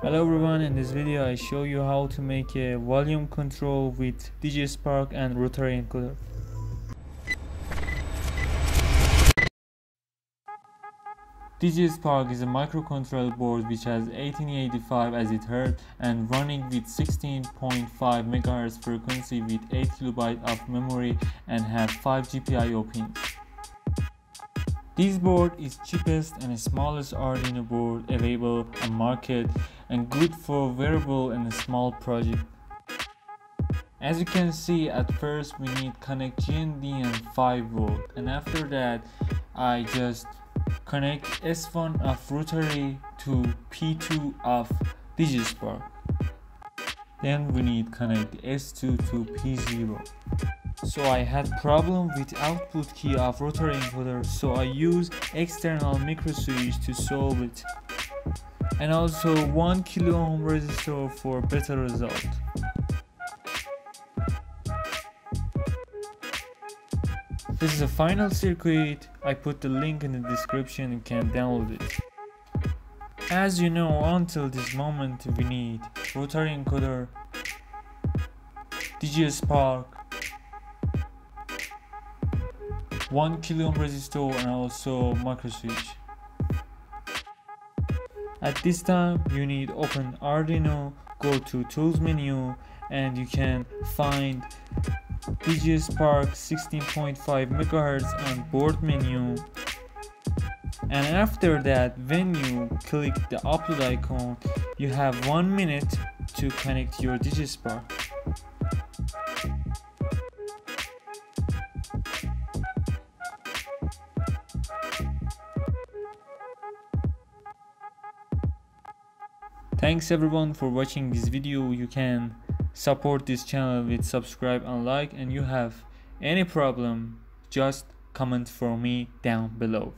Hello everyone, in this video I show you how to make a volume control with DigiSpark and rotary encoder. DigiSpark is a microcontroller board which has ATtiny85 as it heard and running with 16.5 MHz frequency with 8 KB of memory and have 5 GPIO pins. This board is cheapest and smallest Arduino board available on market and good for variable and a small project. As you can see at first we need connect GND and 5 volt and after that I just connect S1 of rotary to P2 of DigiSpark. Then we need connect S2 to P0 so I had problem with output key of rotary encoder so I use external micro switch to solve it and also 1 kilo ohm resistor for better result. This is the final circuit, I put the link in the description you can download it. As you know until this moment we need rotary encoder, DigiSpark, 1 kilo ohm resistor and also micro switch. At this time you need open Arduino, go to tools menu and you can find DigiSpark 16.5 MHz on board menu and after that when you click the upload icon you have one minute to connect your DigiSpark. Thanks everyone for watching this video. You can support this channel with subscribe and like and you have any problem just comment for me down below.